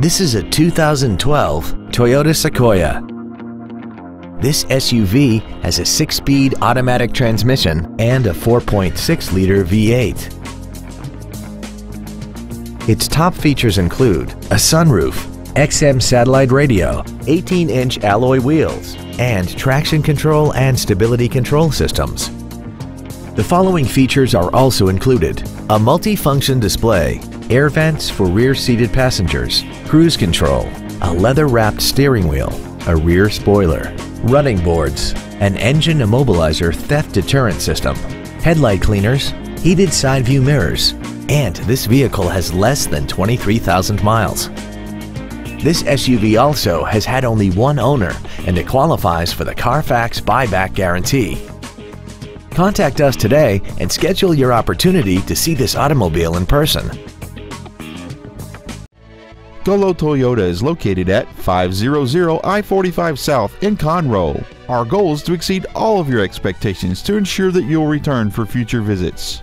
This is a 2012 Toyota Sequoia. This SUV has a six-speed automatic transmission and a 4.6-liter V8. Its top features include a sunroof, XM satellite radio, 18-inch alloy wheels, and traction control and stability control systems. The following features are also included. A multi-function display, air vents for rear-seated passengers, cruise control, a leather-wrapped steering wheel, a rear spoiler, running boards, an engine immobilizer theft deterrent system, headlight cleaners, heated side view mirrors, and this vehicle has less than 23,000 miles. This SUV also has had only one owner and it qualifies for the Carfax buyback guarantee. Contact us today and schedule your opportunity to see this automobile in person. Gullo Toyota is located at 500 I-45 South in Conroe. Our goal is to exceed all of your expectations to ensure that you'll return for future visits.